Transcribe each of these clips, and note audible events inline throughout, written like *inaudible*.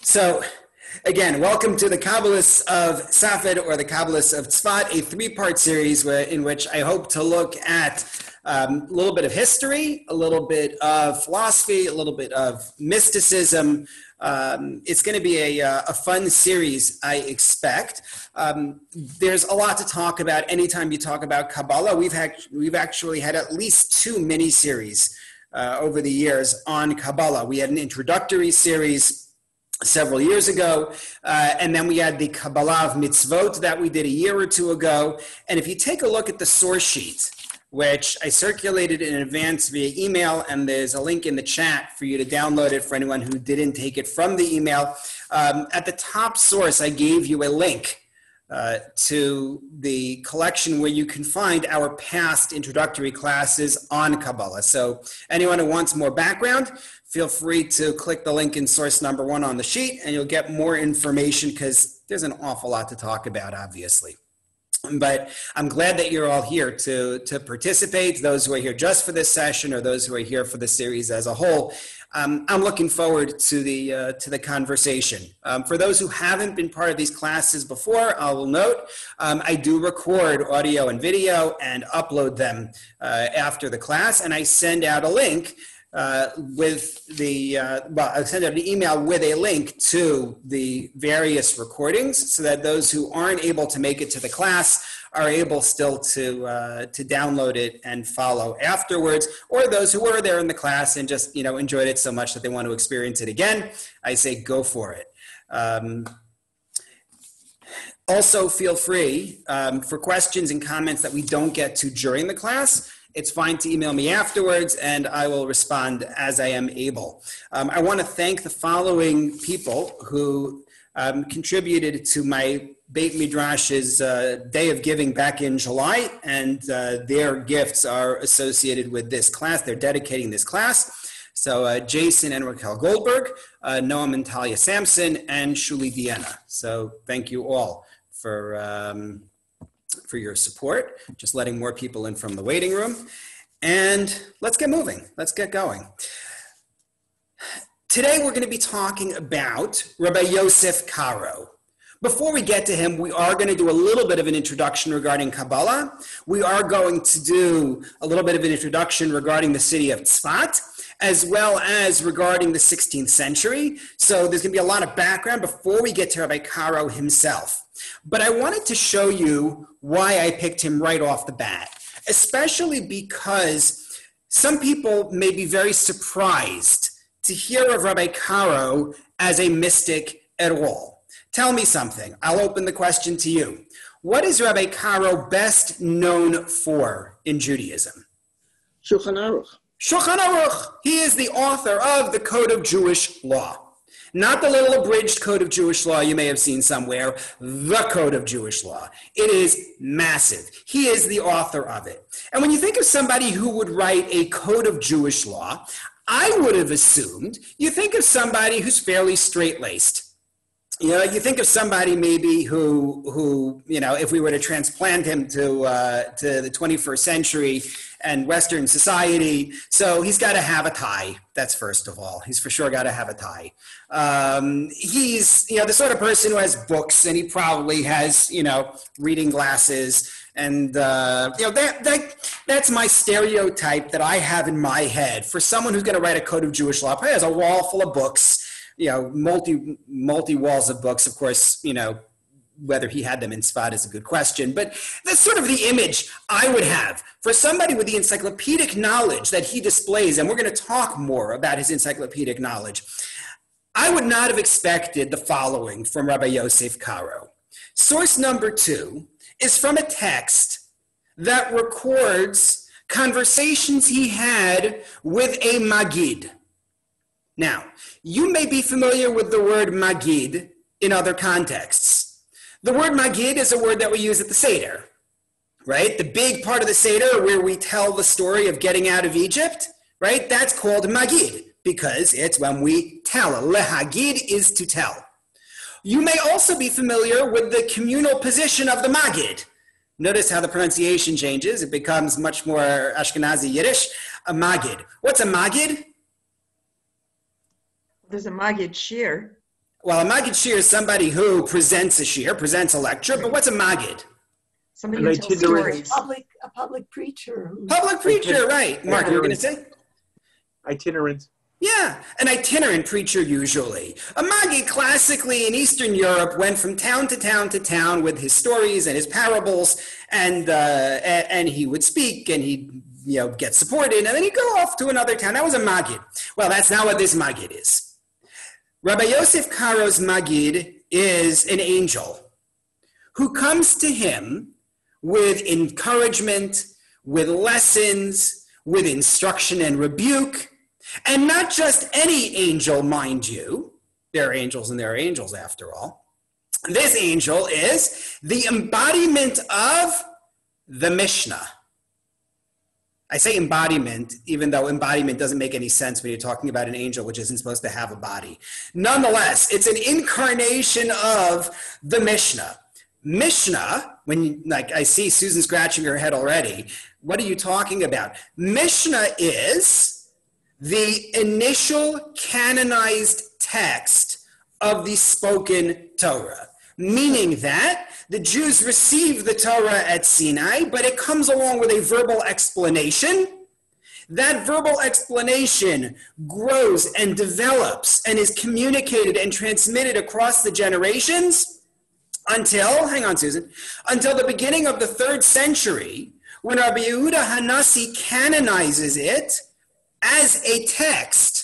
So, again, welcome to the Kabbalists of Safed or the Kabbalists of Tzfat, a three part series where, in which I hope to look at um, a little bit of history, a little bit of philosophy, a little bit of mysticism. Um, it's going to be a, uh, a, fun series, I expect. Um, there's a lot to talk about anytime you talk about Kabbalah. We've, had, we've actually had at least two mini series uh, over the years on Kabbalah. We had an introductory series several years ago. Uh, and then we had the Kabbalah of Mitzvot that we did a year or two ago. And if you take a look at the source sheet, which I circulated in advance via email, and there's a link in the chat for you to download it for anyone who didn't take it from the email. Um, at the top source, I gave you a link uh, to the collection where you can find our past introductory classes on Kabbalah. So anyone who wants more background, feel free to click the link in source number one on the sheet and you'll get more information because there's an awful lot to talk about, obviously. But I'm glad that you're all here to, to participate, those who are here just for this session or those who are here for the series as a whole. Um, I'm looking forward to the, uh, to the conversation. Um, for those who haven't been part of these classes before, I will note um, I do record audio and video and upload them uh, after the class, and I send out a link uh, with the, uh, well, I'll send out an email with a link to the various recordings so that those who aren't able to make it to the class are able still to, uh, to download it and follow afterwards, or those who were there in the class and just, you know, enjoyed it so much that they want to experience it again, I say go for it. Um, also, feel free um, for questions and comments that we don't get to during the class it's fine to email me afterwards and I will respond as I am able. Um, I want to thank the following people who um, contributed to my Beit Midrash's uh, Day of Giving back in July, and uh, their gifts are associated with this class. They're dedicating this class. So uh, Jason and Raquel Goldberg, uh, Noam and Talia Sampson, and Shuli Vienna. So thank you all for um, for your support, just letting more people in from the waiting room. And let's get moving. Let's get going. Today, we're going to be talking about Rabbi Yosef Karo. Before we get to him, we are going to do a little bit of an introduction regarding Kabbalah. We are going to do a little bit of an introduction regarding the city of Tzfat, as well as regarding the 16th century. So there's going to be a lot of background before we get to Rabbi Karo himself. But I wanted to show you why I picked him right off the bat, especially because some people may be very surprised to hear of Rabbi Karo as a mystic at all. Tell me something. I'll open the question to you. What is Rabbi Caro best known for in Judaism? Shulchan Aruch. Shulchan Aruch. He is the author of the Code of Jewish Law. Not the little abridged code of Jewish law you may have seen somewhere, the code of Jewish law. It is massive. He is the author of it. And when you think of somebody who would write a code of Jewish law, I would have assumed you think of somebody who's fairly straight laced you know, you think of somebody maybe who, who, you know, if we were to transplant him to uh, to the 21st century and Western society, so he's got to have a tie. That's first of all. He's for sure got to have a tie. Um, he's, you know, the sort of person who has books, and he probably has, you know, reading glasses, and uh, you know that that that's my stereotype that I have in my head for someone who's going to write a code of Jewish law. Probably has a wall full of books you know, multi multi walls of books. Of course, you know, whether he had them in Tzfat is a good question, but that's sort of the image I would have for somebody with the encyclopedic knowledge that he displays, and we're going to talk more about his encyclopedic knowledge. I would not have expected the following from Rabbi Yosef Karo. Source number two is from a text that records conversations he had with a Magid. Now, you may be familiar with the word magid in other contexts. The word magid is a word that we use at the Seder, right? The big part of the Seder where we tell the story of getting out of Egypt, right? That's called magid because it's when we tell. Lehagid is to tell. You may also be familiar with the communal position of the magid. Notice how the pronunciation changes. It becomes much more Ashkenazi Yiddish. A magid. What's a magid? There's a Magid Shir. Well, a Magid Shir is somebody who presents a Shir, presents a lecture, but what's a Magid? Somebody An who tells stories. Public, a public preacher. who- Public preacher, right. Mark, you were going to say? itinerant. Yeah, an itinerant preacher usually. A Magi classically in Eastern Europe went from town to town to town with his stories and his parables, and uh, a- and he would speak and he'd you know get supported, and then he'd go off to another town. That was a Magid. Well, that's not what this Magid is. Rabbi Yosef Karo's Magid is an angel who comes to him with encouragement, with lessons, with instruction and rebuke. And not just any angel, mind you. There are angels and there are angels after all. This angel is the embodiment of the Mishnah. I say embodiment, even though embodiment doesn't make any sense when you're talking about an angel which isn't supposed to have a body. Nonetheless, it's an incarnation of the Mishnah. Mishnah, when like I see Susan scratching her head already, what are you talking about? Mishnah is the initial canonized text of the spoken Torah, meaning that the Jews receive the Torah at Sinai, but it comes along with a verbal explanation. That verbal explanation grows and develops and is communicated and transmitted across the generations until, hang on, Susan, until the beginning of the third century, when Rabbi Yehuda Hanassi canonizes it as a text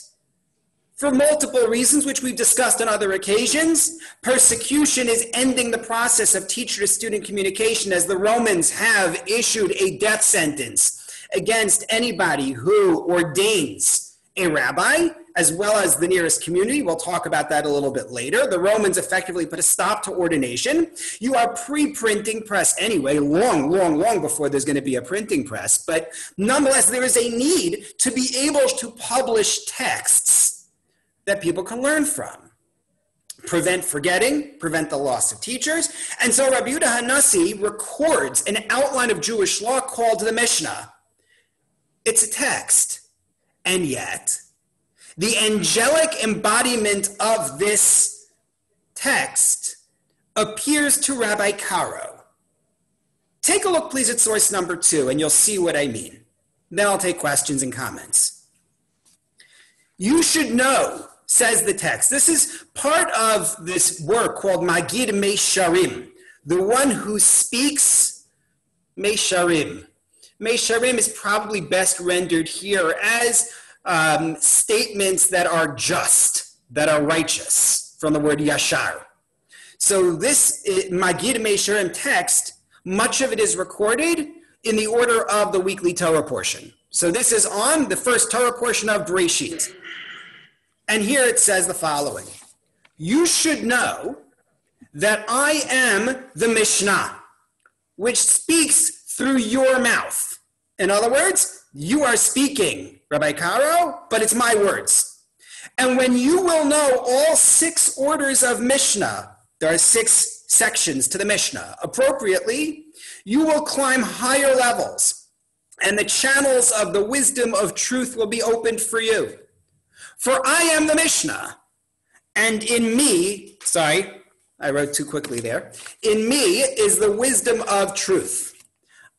for multiple reasons, which we've discussed on other occasions. Persecution is ending the process of teacher to student communication as the Romans have issued a death sentence against anybody who ordains a rabbi, as well as the nearest community. We'll talk about that a little bit later. The Romans effectively put a stop to ordination. You are pre printing press anyway, long, long, long before there's going to be a printing press. But nonetheless, there is a need to be able to publish texts that people can learn from. Prevent forgetting, prevent the loss of teachers. And so Rabbi Yehuda Hanassi records an outline of Jewish law called the Mishnah. It's a text. And yet, the angelic embodiment of this text appears to Rabbi Caro. Take a look, please, at source number two, and you'll see what I mean. Then I'll take questions and comments. You should know, says the text. This is part of this work called Magid Meisharim, the one who speaks Meisharim. Meisharim is probably best rendered here as um, statements that are just, that are righteous, from the word yashar. So this eh, Magid Meisharim text, much of it is recorded in the order of the weekly Torah portion. So this is on the first Torah portion of Bereshit. And here it says the following You should know that I am the Mishnah, which speaks through your mouth. In other words, you are speaking, Rabbi Caro, but it's my words. And when you will know all six orders of Mishnah, there are six sections to the Mishnah, appropriately, you will climb higher levels, and the channels of the wisdom of truth will be opened for you. For I am the Mishnah, and in me, sorry, I wrote too quickly there. In me is the wisdom of truth.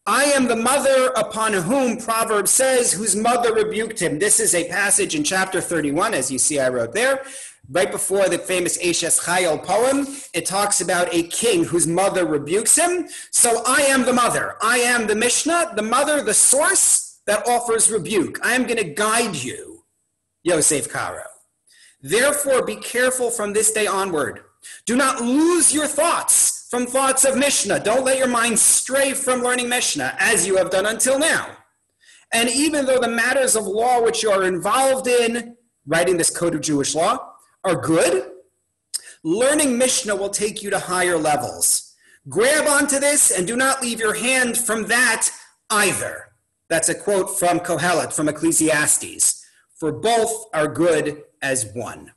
I am the mother upon whom Proverbs says, whose mother rebuked him. This is a passage in chapter 31, as you see, I wrote there. Right before the famous Eshes Chayil poem, it talks about a king whose mother rebukes him. So I am the mother. I am the Mishnah, the mother, the source that offers rebuke. I am going to guide you, Yosef Karo. Therefore, be careful from this day onward. Do not lose your thoughts from thoughts of Mishnah. Don't let your mind stray from learning Mishnah, as you have done until now. And even though the matters of law which you are involved in, writing this code of Jewish law, are good, learning Mishnah will take you to higher levels. Grab onto this and do not leave your hand from that either. That's a quote from Kohelet, from Ecclesiastes. For both are good as one.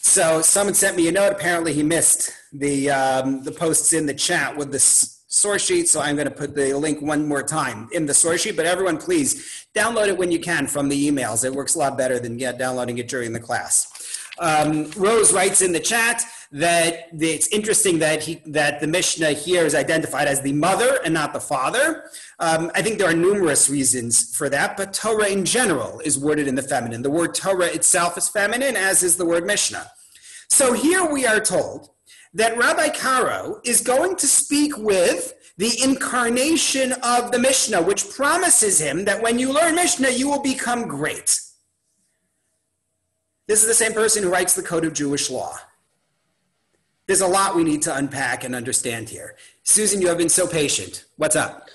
So someone sent me a note. Apparently, he missed the um, the posts in the chat with the source sheet. So I'm going to put the link one more time in the source sheet. But everyone, please download it when you can from the emails. It works a lot better than yeah, downloading it during the class. Um, Rose writes in the chat that it's interesting that he that the Mishnah here is identified as the mother and not the father. Um, I think there are numerous reasons for that, but Torah in general is worded in the feminine. The word Torah itself is feminine, as is the word Mishnah. So here we are told that Rabbi Caro is going to speak with the incarnation of the Mishnah, which promises him that when you learn Mishnah, you will become great. This is the same person who writes the Code of Jewish Law. There's a lot we need to unpack and understand here. Susan, you have been so patient. What's up?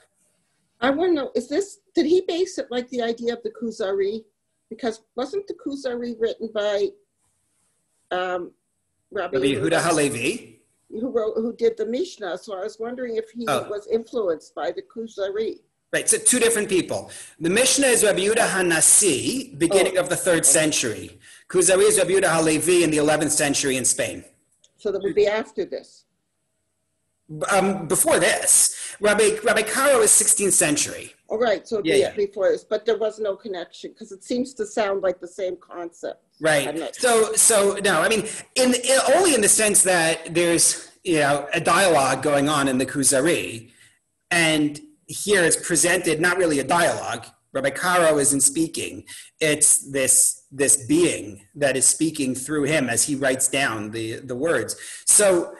I want to know, is this, did he base it like the idea of the Kuzari? Because wasn't the Kuzari written by um, Rabbi, Rabbi Yehuda Halevi. who wrote, who did the Mishnah? So I was wondering if he Oh. was influenced by the Kuzari. Right, so two different people. The Mishnah is Rabbi Yehuda Hanasi, beginning of the third century. Kuzari is Rabbi Yehuda Halevi in the 11th century in Spain. So that would be after this. Um, before this, Rabbi, Rabbi Caro is 16th century. All right, so it'd Yeah, be yeah. before this, but there was no connection because it seems to sound like the same concept. Right. So, so no, I mean, in, in only in the sense that there's you know a dialogue going on in the Kuzari, and here it's presented not really a dialogue. Rabbi Caro isn't speaking. It's this this being that is speaking through him as he writes down the the words. So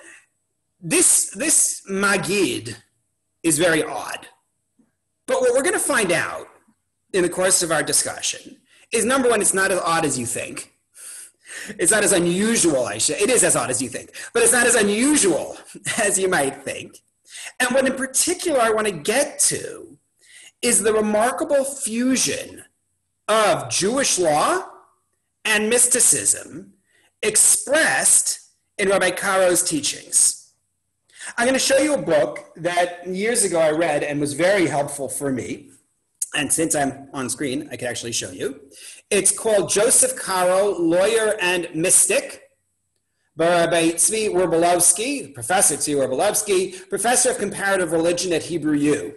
this this Magid is very odd. But what we're going to find out in the course of our discussion is number one, it's not as odd as you think. It's not as unusual, I should. It is as odd as you think, but it's not as unusual *laughs* as you might think. And what in particular I want to get to is the remarkable fusion of Jewish law and mysticism expressed in Rabbi Caro's teachings. I'm going to show you a book that years ago I read and was very helpful for me. And since I'm on screen, I can actually show you. It's called Joseph Caro, Lawyer and Mystic by Rabbi Tzvi Werblowsky, Professor Tzvi Werblowsky, Professor of Comparative Religion at Hebrew U,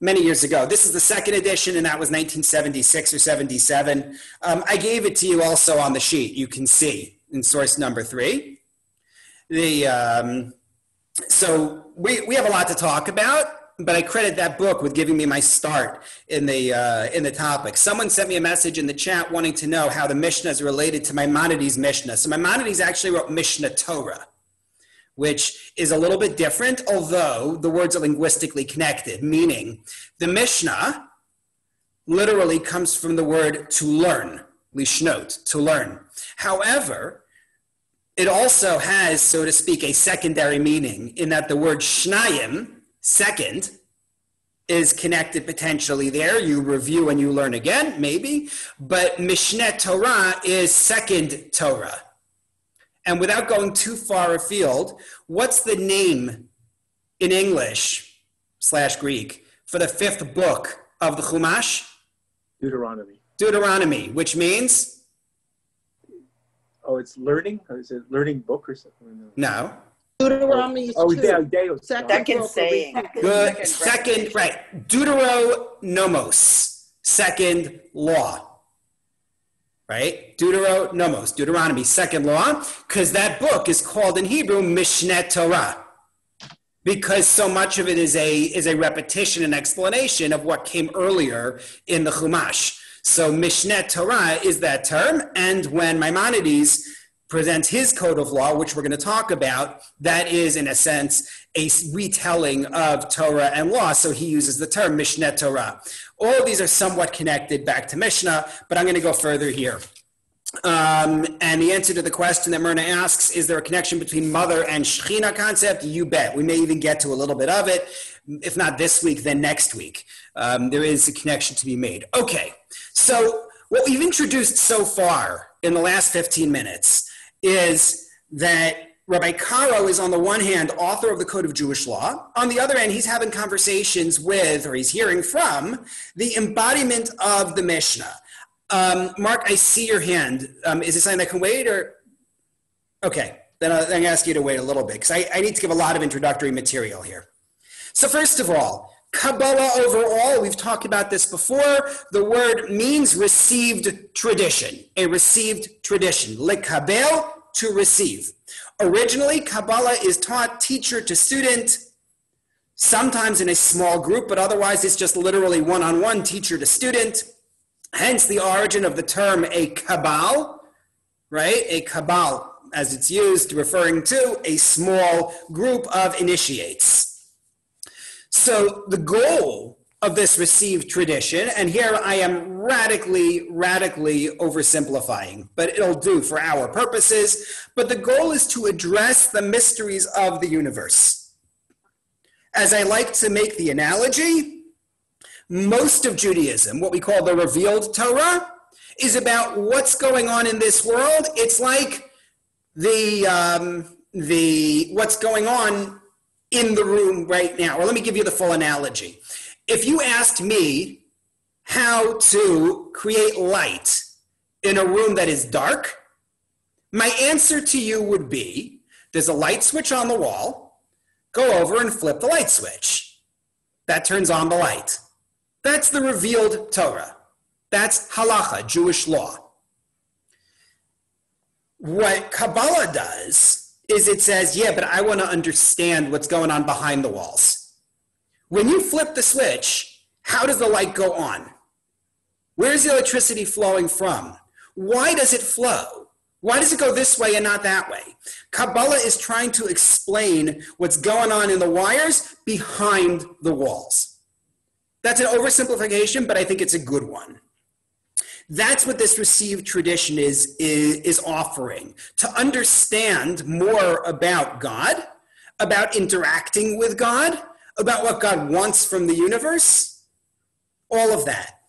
many years ago. This is the second edition, and that was 1976 or 77. Um, I gave it to you also on the sheet. You can see in source number three. The um, so we, we have a lot to talk about but i credit that book with giving me my start in the uh, in the topic someone sent me a message in the chat wanting to know how the mishnah is related to my maimonides mishnah so maimonides actually wrote mishnah torah which is a little bit different although the words are linguistically connected meaning the mishnah literally comes from the word to learn lishnot to learn however it also has, so to speak, a secondary meaning in that the word shnayim, second, is connected potentially there. You review and you learn again, maybe. But Mishneh Torah is second Torah. And without going too far afield, what's the name in English slash Greek for the fifth book of the Chumash? Deuteronomy. Deuteronomy, which means Oh, it's learning? Or is it learning book or something? no. Deuteronomy is Oh, two. Deo, Deus. Second Second book of saying. Ezekiel. Good. Second Second, right. Deuteronomos, second law. Right? Deuteronomos, Deuteronomy, second law, because that book is called in Hebrew Mishneh Torah. Because so much of it is a is a repetition and explanation of what came earlier in the Chumash. So Mishneh Torah is that term, and when Maimonides presents his code of law, which we're going to talk about, that is in a sense a retelling of Torah and law. So he uses the term Mishneh Torah. All these are somewhat connected back to Mishnah, but I'm going to go further here. Um, and the answer to the question that Myrna asks, is there a connection between mother and Shechina concept? You bet. We may even get to a little bit of it. If not this week, then next week. Um, there is a connection to be made. Okay, so what we've introduced so far in the last 15 minutes is that Rabbi Caro is, on the one hand, author of the Code of Jewish Law. On the other hand, he's having conversations with, or he's hearing from, the embodiment of the Mishnah. Um, Mark, I see your hand. Um, is it something that can wait, or okay? Then I'm going I'll ask you to wait a little bit because I, I need to give a lot of introductory material here. So first of all, Kabbalah overall, we've talked about this before. The word means received tradition, a received tradition. Lekabel, to receive. Originally, Kabbalah is taught teacher to student, sometimes in a small group, but otherwise it's just literally one on one teacher to student. Hence the origin of the term a Kabal, right? A Kabal, as it's used, referring to a small group of initiates. So the goal of this received tradition, and here I am radically, radically oversimplifying, but it'll do for our purposes. But the goal is to address the mysteries of the universe. As I like to make the analogy, most of Judaism, what we call the revealed Torah, is about what's going on in this world. It's like the um, the what's going on in the room right now. Or let me give you the full analogy. If you asked me how to create light in a room that is dark, my answer to you would be there's a light switch on the wall, go over and flip the light switch. That turns on the light. That's the revealed Torah. That's halacha, Jewish law. What Kabbalah does is it says, yeah, but I want to understand what's going on behind the walls. When you flip the switch, how does the light go on? Where's the electricity flowing from? Why does it flow? Why does it go this way and not that way? Kabbalah is trying to explain what's going on in the wires behind the walls. That's an oversimplification, but I think it's a good one. That's what this received tradition is, is, is offering to understand more about God, about interacting with God, about what God wants from the universe, all of that.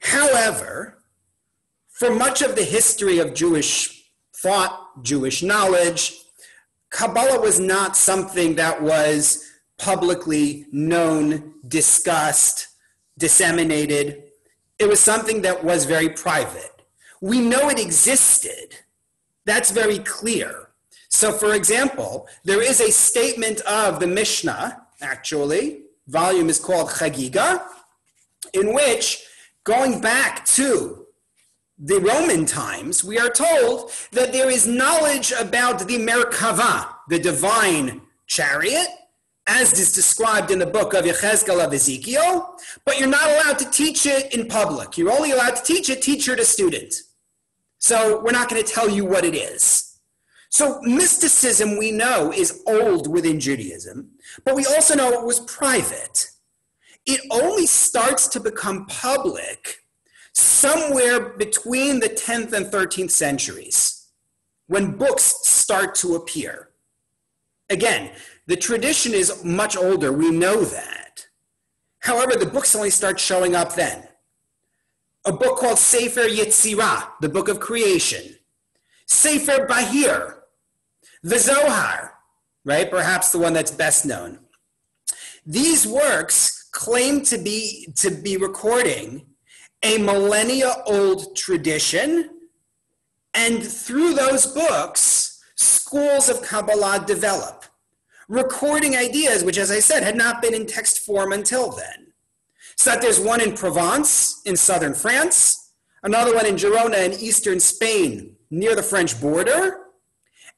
However, for much of the history of Jewish thought, Jewish knowledge, Kabbalah was not something that was publicly known, discussed, disseminated it was something that was very private. We know it existed. That's very clear. So, for example, there is a statement of the Mishnah, actually, volume is called Chagiga, in which, going back to the Roman times, we are told that there is knowledge about the Merkava, the divine chariot, as is described in the book of Yechezkel of Ezekiel, but you're not allowed to teach it in public. You're only allowed to teach it teacher to student. So we're not going to tell you what it is. So mysticism, we know, is old within Judaism, but we also know it was private. It only starts to become public somewhere between the 10th and 13th centuries when books start to appear. Again, the tradition is much older, we know that. However, the books only start showing up then. A book called Sefer Yetzirah, the book of creation. Sefer Bahir, the Zohar, right? Perhaps the one that's best known. These works claim to be, to be recording a millennia old tradition, and through those books, schools of Kabbalah develop recording ideas, which, as I said, had not been in text form until then. So that there's one in Provence in southern France, another one in Girona in eastern Spain near the French border.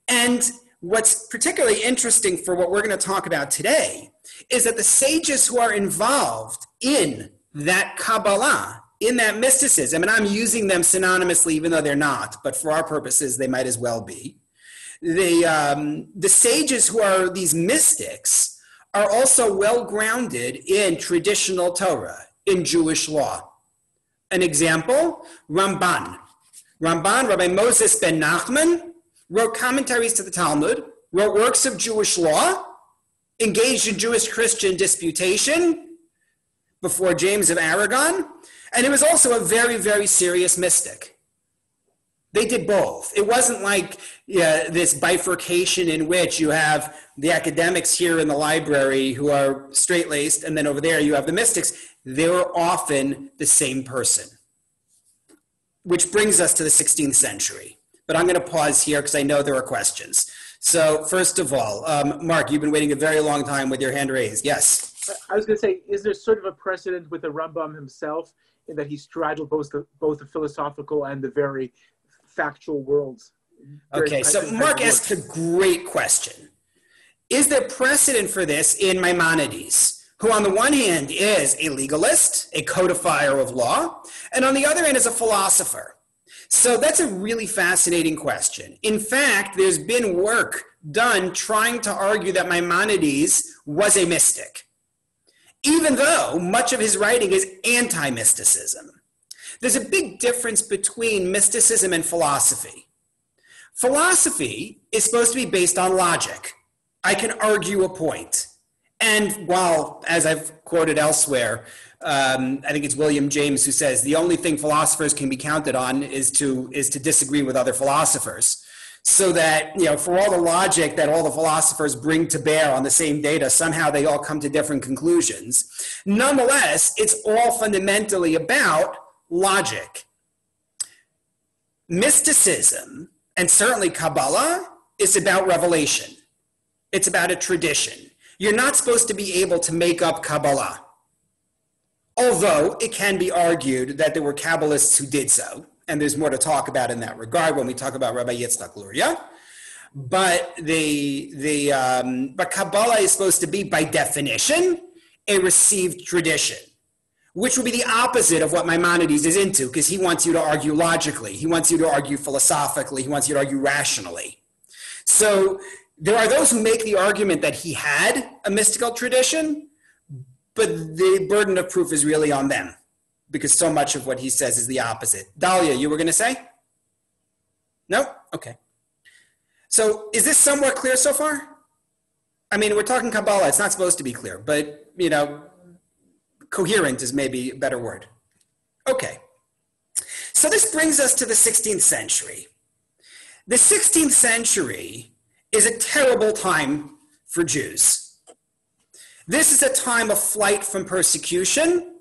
And what's particularly interesting for what we're going to talk about today is that the sages who are involved in that Kabbalah, in that mysticism, and I'm using them synonymously even though they're not, but for our purposes, they might as well be the, um, the sages who are these mystics are also well grounded in traditional Torah, in Jewish law. An example, Ramban. Ramban, Rabbi Moses ben Nachman, wrote commentaries to the Talmud, wrote works of Jewish law, engaged in Jewish Christian disputation before James of Aragon, and he was also a very, very serious mystic. They did both. It wasn't like yeah, this bifurcation in which you have the academics here in the library who are straight laced, and then over there you have the mystics. They were often the same person, which brings us to the 16th century. But I'm going to pause here because I know there are questions. So, first of all, um, Mark, you've been waiting a very long time with your hand raised. Yes. I was going to say, is there sort of a precedent with the Rambam himself in that he straddled both the both the philosophical and the very factual worlds? Okay, so Mark asked a great question. Is there precedent for this in Maimonides, who on the one hand is a legalist, a codifier of law, and on the other hand is a philosopher? So that's a really fascinating question. In fact, there's been work done trying to argue that Maimonides was a mystic, even though much of his writing is anti mysticism. There's a big difference between mysticism and philosophy. Philosophy is supposed to be based on logic. I can argue a point. And while, as I've quoted elsewhere, um, I think it's William James who says the only thing philosophers can be counted on is to is to disagree with other philosophers. So that you know, for all the logic that all the philosophers bring to bear on the same data, somehow they all come to different conclusions. Nonetheless, it's all fundamentally about logic. Mysticism and certainly Kabbalah is about revelation. It's about a tradition. You're not supposed to be able to make up Kabbalah. Although it can be argued that there were Kabbalists who did so, and there's more to talk about in that regard when we talk about Rabbi Yitzchak Luria. But the the um, but Kabbalah is supposed to be by definition a received tradition, which would be the opposite of what Maimonides is into, because he wants you to argue logically, he wants you to argue philosophically, he wants you to argue rationally. So there are those who make the argument that he had a mystical tradition, but the burden of proof is really on them because so much of what he says is the opposite. Dahlia, you were going to say? No? Okay. So is this somewhat clear so far? I mean, we're talking Kabbalah. It's not supposed to be clear, but, you know, coherent is maybe a better word. Okay. So this brings us to the 16th century. The 16th century is a terrible time for Jews. This is a time of flight from persecution.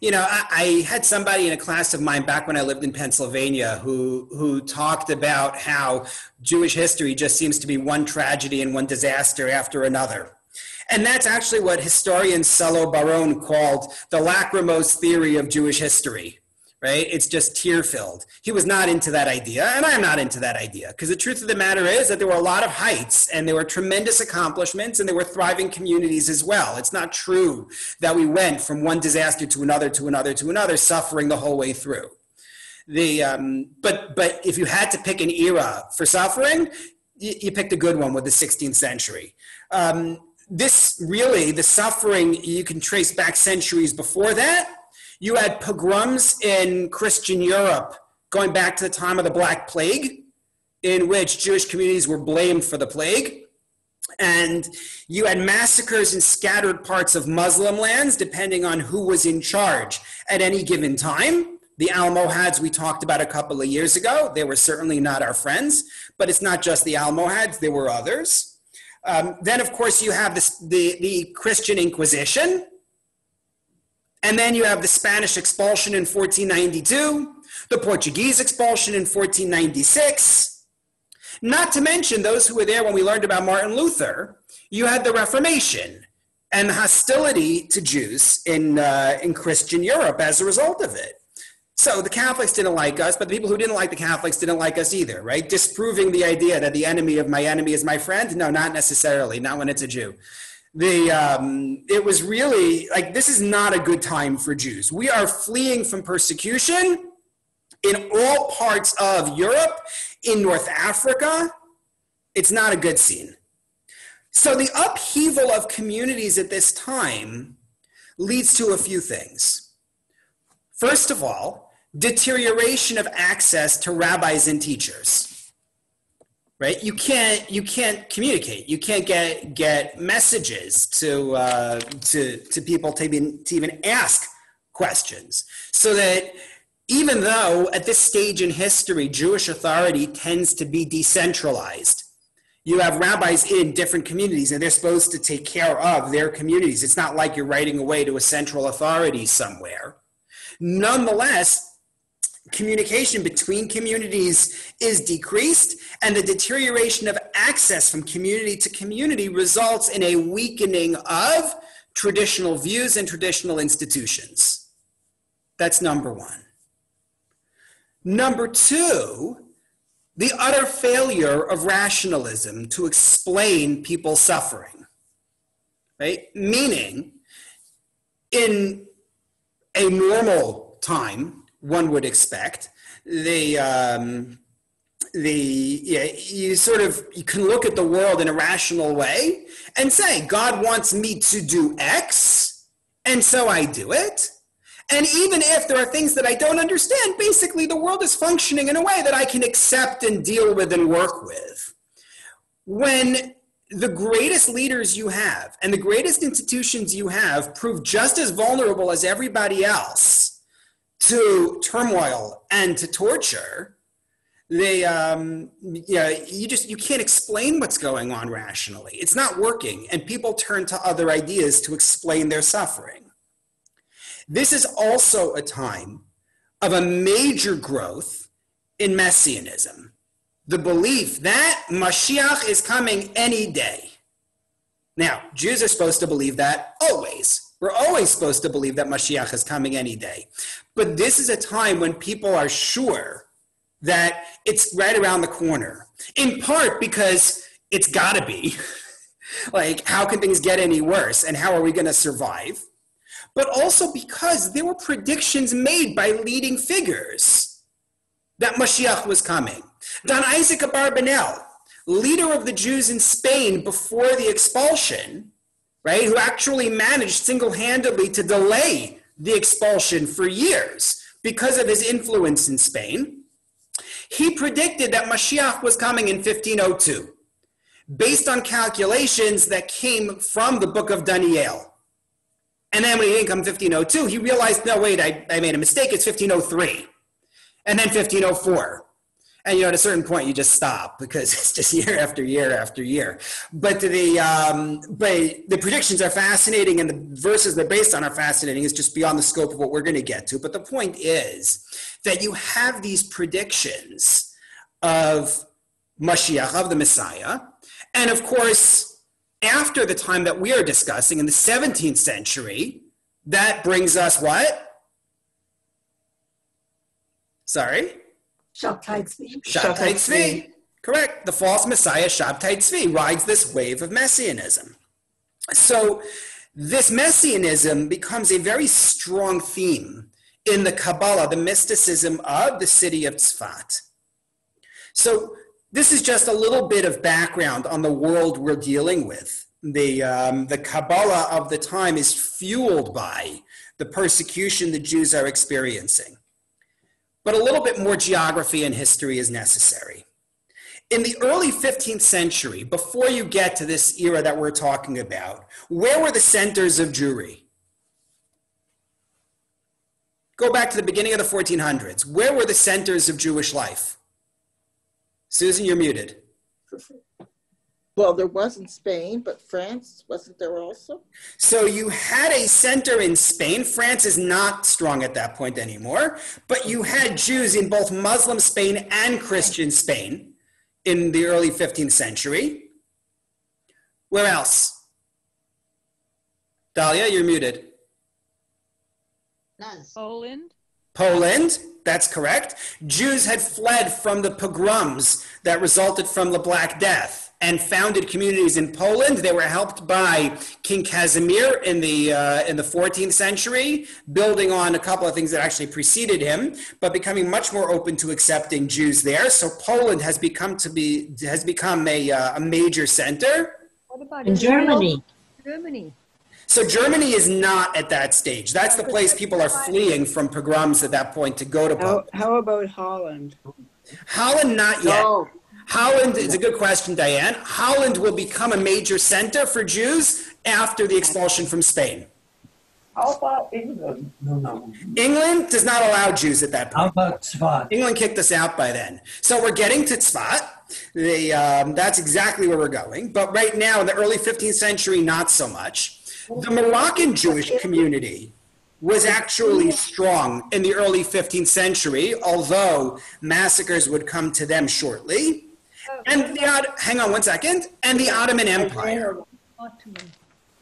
You know, I, I, had somebody in a class of mine back when I lived in Pennsylvania who, who talked about how Jewish history just seems to be one tragedy and one disaster after another. And that's actually what historian Salo Baron called the lachrymose theory of Jewish history right? It's just tear filled. He was not into that idea, and I'm not into that idea because the truth of the matter is that there were a lot of heights and there were tremendous accomplishments and there were thriving communities as well. It's not true that we went from one disaster to another to another to another, suffering the whole way through. The um, but but if you had to pick an era for suffering, you, you picked a good one with the 16th century. Um, this really the suffering you can trace back centuries before that you had pogroms in Christian Europe going back to the time of the Black Plague, in which Jewish communities were blamed for the plague. And you had massacres in scattered parts of Muslim lands, depending on who was in charge at any given time. The Almohads we talked about a couple of years ago, they were certainly not our friends, but it's not just the Almohads, there were others. Um, then, of course, you have this, the, the Christian Inquisition, and then you have the Spanish expulsion in 1492, the Portuguese expulsion in 1496. Not to mention those who were there when we learned about Martin Luther. You had the Reformation and the hostility to Jews in, uh, in Christian Europe as a result of it. So the Catholics didn't like us, but the people who didn't like the Catholics didn't like us either, right? Disproving the idea that the enemy of my enemy is my friend? No, not necessarily, not when it's a Jew the um, it was really like this is not a good time for Jews. We are fleeing from persecution in all parts of Europe, in North Africa. It's not a good scene. So the upheaval of communities at this time leads to a few things. First of all, deterioration of access to rabbis and teachers right? You can't you can't communicate. You can't get get messages to uh, to to people to even to even ask questions. So that even though at this stage in history jewish authority tends to be decentralized you have rabbis in different communities and they're supposed to take care of their communities. It's not like you're writing away to a central authority somewhere. Nonetheless communication between communities is decreased, and the deterioration of access from community to community results in a weakening of traditional views and traditional institutions. That's number one. Number two, the utter failure of rationalism to explain people's suffering, right? Meaning, in a normal time, one would expect, the, um, the yeah, you sort of you can look at the world in a rational way and say god wants me to do x and so i do it. And even if there are things that i don't understand basically the world is functioning in a way that i can accept and deal with and work with. When the greatest leaders you have and the greatest institutions you have prove just as vulnerable as everybody else to turmoil and to torture they um, yeah you just you can't explain what's going on rationally. It's not working and people turn to other ideas to explain their suffering. This is also a time of a major growth in messianism. The belief that mashiach is coming any day. Now jews are supposed to believe that always we're always supposed to believe that mashiach is coming any day but this is a time when people are sure that it's right around the corner, in part because it's got to be. *laughs* like, how can things get any worse and how are we going to survive? But also because there were predictions made by leading figures that Mashiach was coming. Don Isaac Abarbanel, leader of the Jews in Spain before the expulsion, right, who actually managed single handedly to delay the expulsion for years because of his influence in Spain he predicted that Mashiach was coming in 1502 based on calculations that came from the book of Daniel. And then when he didn't come 1502, he realized, no, wait, I, I made a mistake. It's 1503. And then 1504. And, you know, at a certain point, you just stop because *laughs* it's just year after year after year. But the, um, but the predictions are fascinating and the verses they're based on are fascinating. It's just beyond the scope of what we're going to get to. But the point is that you have these predictions of Mashiach, of the Messiah. And of course, after the time that we are discussing in the 17th century, that brings us what? Sorry? Shabtai Tzvi. Shabtai Tzvi. Correct. The false Messiah, Shabtai Tzvi, rides this wave of messianism. So this messianism becomes a very strong theme in the Kabbalah, the mysticism of the city of Tzfat. So this is just a little bit of background on the world we're dealing with. The, um, the Kabbalah of the time is fueled by the persecution the Jews are experiencing. But a little bit more geography and history is necessary. In the early 15th century, before you get to this era that we're talking about, where were the centers of Jewry? Go back to the beginning of the 1400s. Where were the centers of Jewish life? Susan, you're muted. Well, there was in Spain, but France wasn't there also? So you had a center in Spain. France is not strong at that point anymore, but you had Jews in both Muslim Spain and Christian Spain in the early 15th century. Where else? Dahlia, you're muted. Poland. Poland, that's correct. Jews had fled from the pogroms that resulted from the Black Death and founded communities in Poland. They were helped by King Casimir in the uh, in the 14th century, building on a couple of things that actually preceded him, but becoming much more open to accepting Jews there. So Poland has become to be has become a, uh, a major center. What about In Germany. Germany. So Germany is not at that stage. That's the place people are fleeing from pogroms at that point to go to How, Poland. how about Holland? Holland, not yet. No, Holland is a good question, Diane. Holland will become a major center for Jews after the expulsion from Spain. How about England? No, no. England does not allow Jews at that point. How point. about Tzvat? England kicked us out by then. So we're getting to Tzfat. The, um, that's exactly where we're going. But right now, in the early 15th century, not so much. The Moroccan Jewish community was actually strong in the early 15th century, although massacres would come to them shortly. And the, hang on one second, and the Ottoman Empire.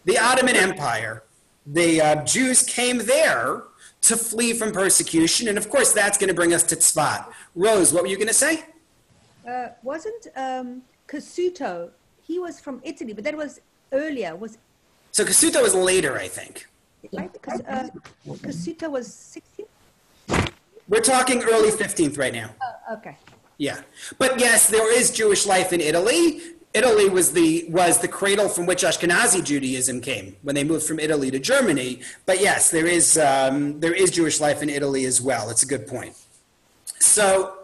the Ottoman Empire. The uh, Jews came there to flee from persecution, and of course, that's going to bring us to Tzfat. Rose, what were you going to say? Uh, wasn't um, Casuto? He was from Italy, but that was earlier. Was So Casuto was later, I think. right? Because uh, Casuto was 16. We're talking early 15th right now. Uh, okay. Yeah, but yes, there is Jewish life in Italy. Italy was the was the cradle from which Ashkenazi Judaism came when they moved from Italy to Germany. But yes, there is um, there is Jewish life in Italy as well. It's a good point. So,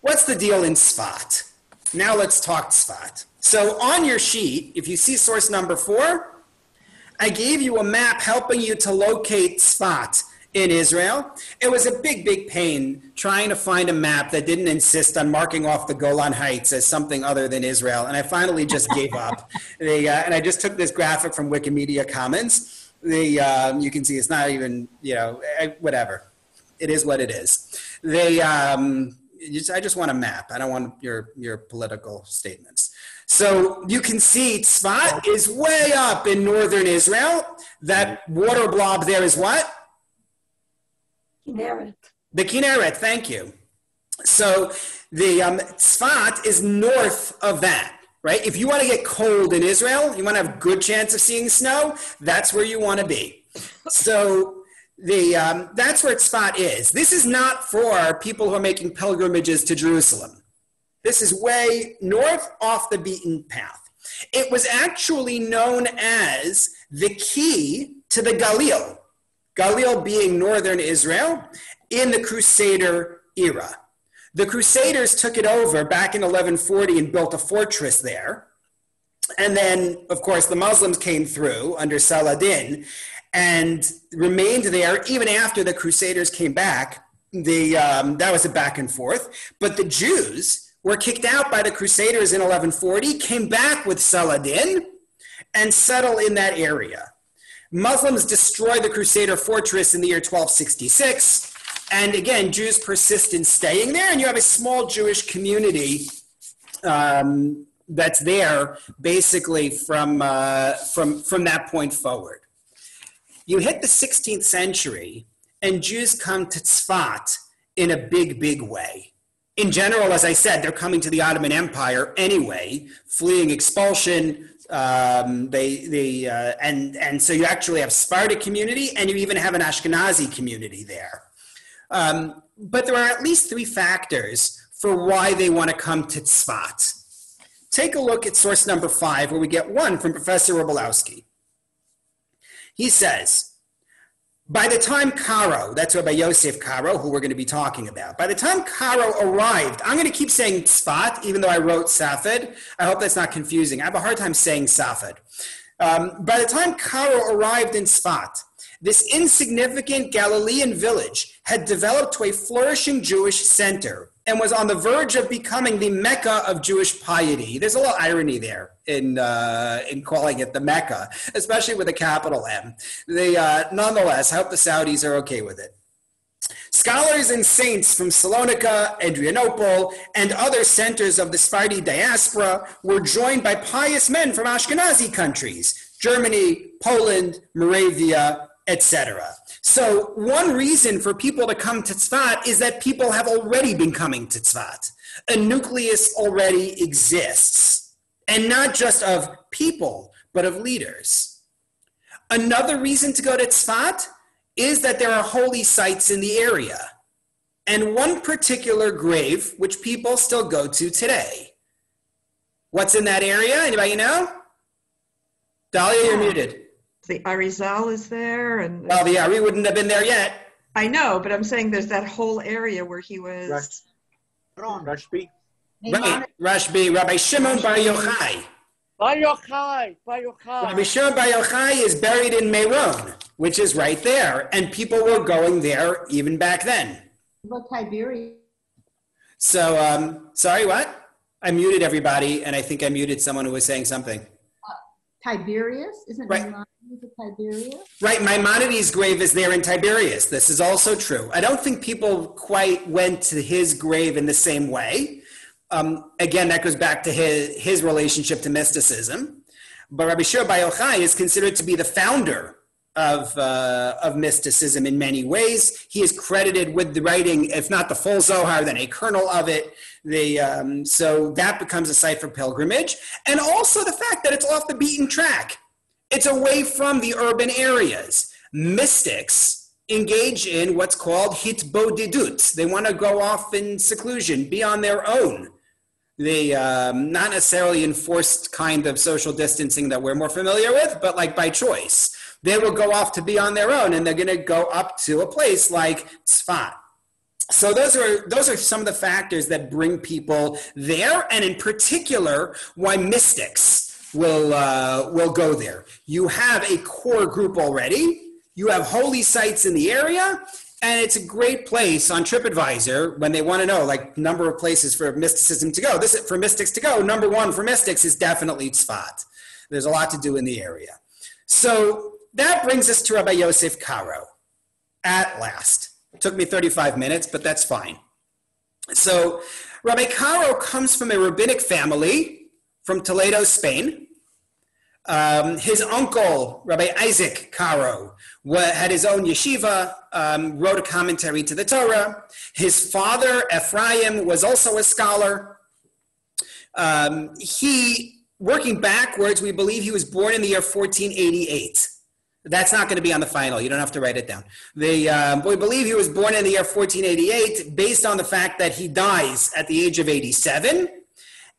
what's the deal in Sfat? Now let's talk Sfat. So on your sheet, if you see source number four, I gave you a map helping you to locate Sfat in Israel. It was a big, big pain trying to find a map that didn't insist on marking off the Golan Heights as something other than Israel. And I finally just gave up. *laughs* The, uh, and I just took this graphic from Wikimedia Commons. The, um, you can see it's not even, you know, eh, whatever. It is what it is. They, um, I just want a map. I don't want your, your political statements. So you can see Tzfat is way up in northern Israel. That water blob there is what? Kinneret. The Kinneret, thank you. So the um, Tzfat is north of that, right? If you want to get cold in Israel, you want to have a good chance of seeing snow, that's where you want to be. So the, um, that's where Tzfat is. This is not for people who are making pilgrimages to Jerusalem. This is way north off the beaten path. It was actually known as the key to the Galil, Galil being northern Israel, in the Crusader era. The Crusaders took it over back in 1140 and built a fortress there. And then, of course, the Muslims came through under Saladin and remained there even after the Crusaders came back. The, um, that was a back and forth. But the Jews were kicked out by the Crusaders in 1140, came back with Saladin, and settled in that area. Muslims destroy the Crusader fortress in the year 1266. And again, Jews persist in staying there, and you have a small Jewish community um, that's there basically from, uh, from, from that point forward. You hit the 16th century, and Jews come to Tzfat in a big, big way. In general, as I said, they're coming to the Ottoman Empire anyway, fleeing expulsion. Um, they, they, uh, and, and so you actually have Sephardi community, and you even have an Ashkenazi community there. Um, but there are at least three factors for why they want to come to Tzfat. Take a look at source number five, where we get one from Professor Werblowsky. He says, by the time Caro, that's Rabbi Yosef Caro, who we're going to be talking about, by the time Caro arrived, I'm going to keep saying Tzfat, even though I wrote Safed. I hope that's not confusing. I have a hard time saying Safed. Um, by the time Caro arrived in Tzfat, this insignificant Galilean village had developed to a flourishing Jewish center and was on the verge of becoming the Mecca of Jewish piety. There's a little irony there in, uh, in calling it the Mecca, especially with a capital M. They, uh, nonetheless, hope the Saudis are okay with it. Scholars and saints from Salonika, Adrianople, and other centers of the Sephardi diaspora were joined by pious men from Ashkenazi countries, Germany, Poland, Moravia, etc. So one reason for people to come to Tzfat is that people have already been coming to Tzfat. A nucleus already exists, and not just of people, but of leaders. Another reason to go to Tzfat is that there are holy sites in the area, and one particular grave which people still go to today. What's in that area? Anybody know? Dahlia, you're oh. muted. The Arizal is there, and Well, the Ari wouldn't have been there yet. I know, but I'm saying there's that whole area where he was. Rush, Rashbi. Right, Rashbi, Rabbi Shimon Bar Yochai. Bar Yochai, Bar Yochai. Rabbi Shimon Bar Yochai is buried in Meron, which is right there, and people were going there even back then. What Tiberias? So, um, sorry, what? I muted everybody, and I think I muted someone who was saying something. Tiberias? Isn't Right. Maimonides a Tiberias? Right, Maimonides' grave is there in Tiberias. This is also true. I don't think people quite went to his grave in the same way. Um, again, that goes back to his, his relationship to mysticism. But Rabbi Shir Bar Yochai is considered to be the founder of, uh, of mysticism in many ways. He is credited with the writing, if not the full Zohar, then a kernel of it. The, um, so that becomes a site for pilgrimage. And also the fact that it's off the beaten track. It's away from the urban areas. Mystics engage in what's called hitbodidut. They want to go off in seclusion, be on their own. They um, not necessarily enforced kind of social distancing that we're more familiar with, but like by choice. They will go off to be on their own, and they're going to go up to a place like Tzfat. So those are those are some of the factors that bring people there, and in particular, why mystics will uh, will go there. You have a core group already. You have holy sites in the area, and it's a great place on TripAdvisor when they want to know like number of places for mysticism to go. This for mystics to go. Number one for mystics is definitely Tzfat. There's a lot to do in the area. So that brings us to Rabbi Yosef Karo. At last, it took me 35 minutes, but that's fine. So Rabbi Karo comes from a rabbinic family from Toledo, Spain. Um, his uncle, Rabbi Isaac Karo, had his own yeshiva, um, wrote a commentary to the Torah. His father, Ephraim, was also a scholar. Um, he, working backwards, we believe he was born in the year 1488. That's not going to be on the final. You don't have to write it down. The, um, we believe he was born in the year 1488 based on the fact that he dies at the age of 87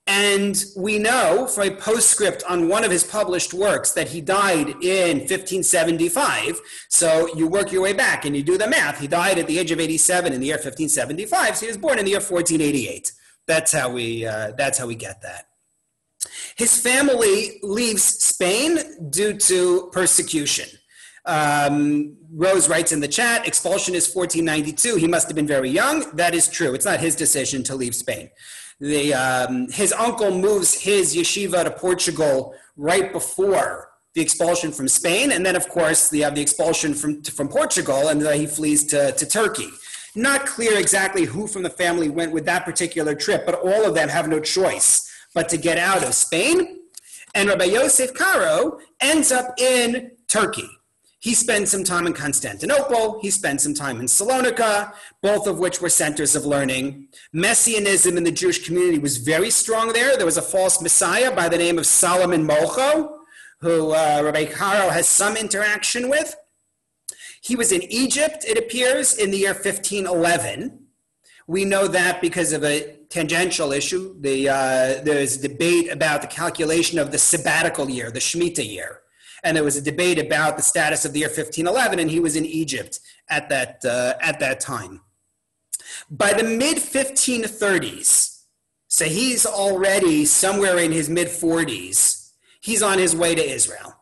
and we know from a postscript on one of his published works that he died in 1575. So you work your way back and you do the math. He died at the age of 87 in the year 1575. So he was born in the year 1488. That's how we, uh, that's how we get that. His family leaves Spain due to persecution. Um, Rose writes in the chat, expulsion is 1492. He must have been very young. That is true. It's not his decision to leave Spain the, um, his uncle moves his yeshiva to Portugal right before the expulsion from Spain. And then, of course, you have the expulsion from, from Portugal, and uh, he flees to, to Turkey. Not clear exactly who from the family went with that particular trip, but all of them have no choice but to get out of Spain. And Rabbi Yosef Karo ends up in Turkey. He spent some time in Constantinople. He spent some time in Salonika, both of which were centers of learning. Messianism in the Jewish community was very strong there. There was a false messiah by the name of Solomon Molcho, who uh, Rabbi Karo has some interaction with. He was in Egypt, it appears, in the year 1511. We know that because of a tangential issue. The, uh, there's debate about the calculation of the sabbatical year, the Shemitah year and there was a debate about the status of the year 1511, and he was in Egypt at that, uh, at that time. By the mid 1530s, so he's already somewhere in his mid 40s, he's on his way to Israel.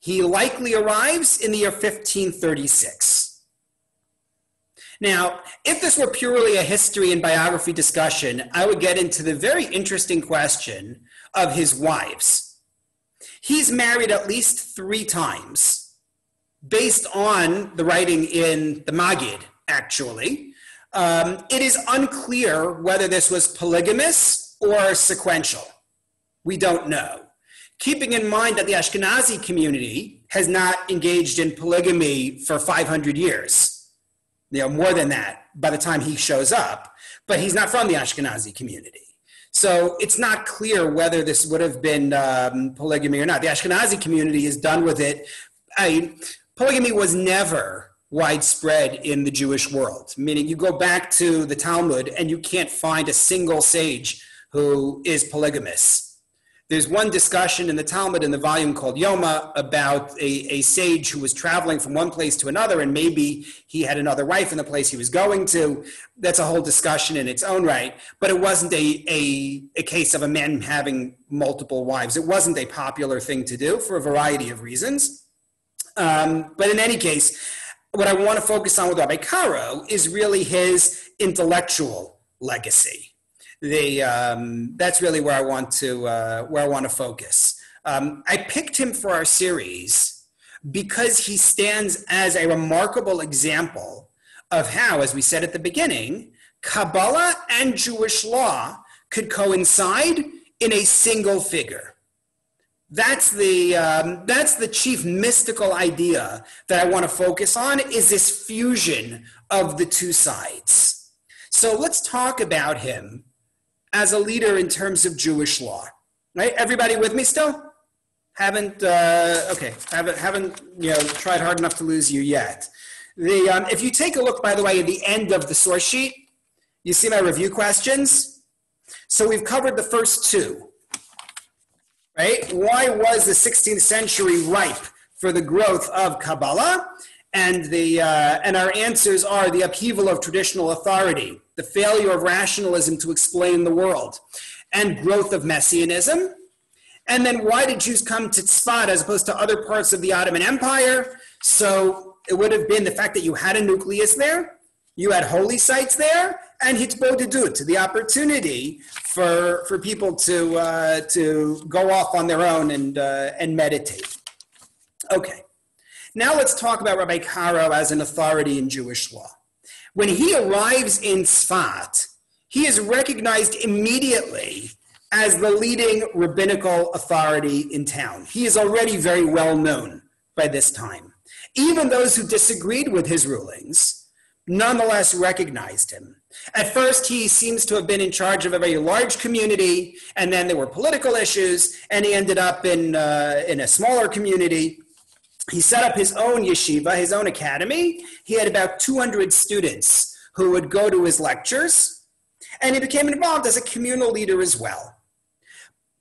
He likely arrives in the year 1536. Now, if this were purely a history and biography discussion, I would get into the very interesting question of his wives He's married at least three times based on the writing in the Maggid, actually. Um, it is unclear whether this was polygamous or sequential. We don't know. Keeping in mind that the Ashkenazi community has not engaged in polygamy for 500 years, you know, more than that by the time he shows up, but he's not from the Ashkenazi community. So it's not clear whether this would have been um, polygamy or not. The Ashkenazi community is done with it. I, polygamy was never widespread in the Jewish world, meaning you go back to the Talmud and you can't find a single sage who is polygamous. There's one discussion in the Talmud in the volume called Yoma about a, a sage who was traveling from one place to another, and maybe he had another wife in the place he was going to. That's a whole discussion in its own right. But it wasn't a, a, a case of a man having multiple wives. It wasn't a popular thing to do for a variety of reasons. Um, but in any case, what I want to focus on with Rabbi Caro is really his intellectual legacy the um, that's really where I want to uh, where I want to focus. Um, I picked him for our series because he stands as a remarkable example of how, as we said at the beginning, Kabbalah and Jewish law could coincide in a single figure. That's the, um, that's the chief mystical idea that I want to focus on is this fusion of the two sides. So let's talk about him as a leader in terms of Jewish law. Right? Everybody with me still? Haven't uh, okay? Haven't haven't you know tried hard enough to lose you yet? The um, if you take a look, by the way, at the end of the source sheet, you see my review questions. So we've covered the first two. Right? Why was the 16th century ripe for the growth of Kabbalah? And the uh, and our answers are the upheaval of traditional authority, the failure of rationalism to explain the world, and growth of messianism. And then why did Jews come to Tzfat as opposed to other parts of the Ottoman Empire? So it would have been the fact that you had a nucleus there, you had holy sites there, and hitbodedut, the opportunity for, for people to, uh, to go off on their own and, uh, and meditate. Okay, now let's talk about Rabbi Karo as an authority in Jewish law. When he arrives in Tzfat, he is recognized immediately as the leading rabbinical authority in town. He is already very well known by this time. Even those who disagreed with his rulings nonetheless recognized him. At first, he seems to have been in charge of a very large community, and then there were political issues, and he ended up in, uh, in a smaller community. He set up his own yeshiva, his own academy. He had about 200 students who would go to his lectures, and he became involved as a communal leader as well.